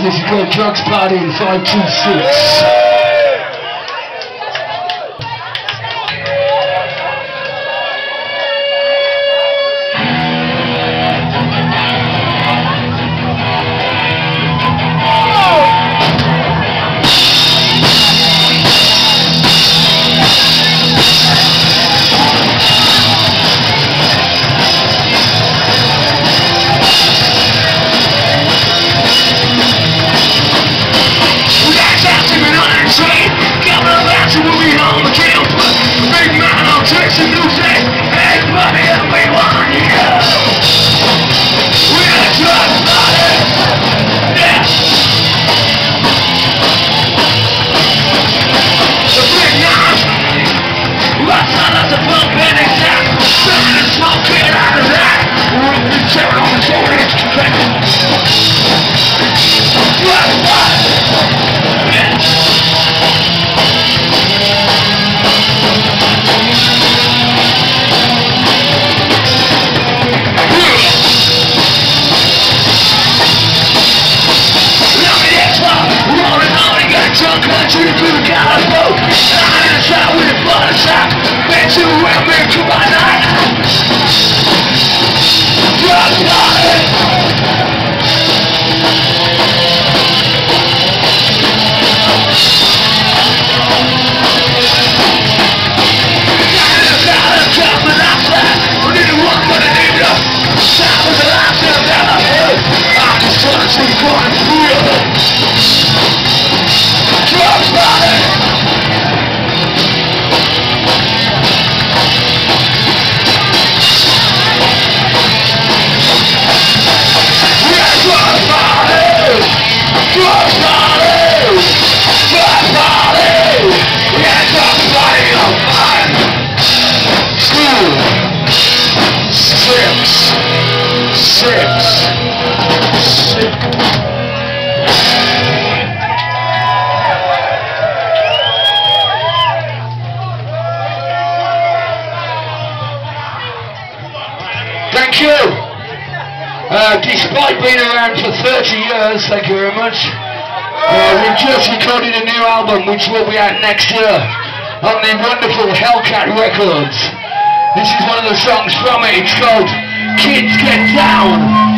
This is called Drugs Party 526. Big Mouth, Texas, New Jack! Thank you. Uh, despite being around for 30 years, thank you very much, uh, we've just recorded a new album which will be out next year on the wonderful Hellcat Records. This is one of the songs from it. It's called Kids Get Down.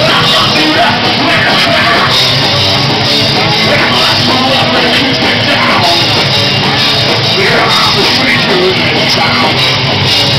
Shut up!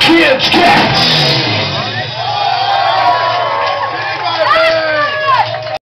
Kids, cats.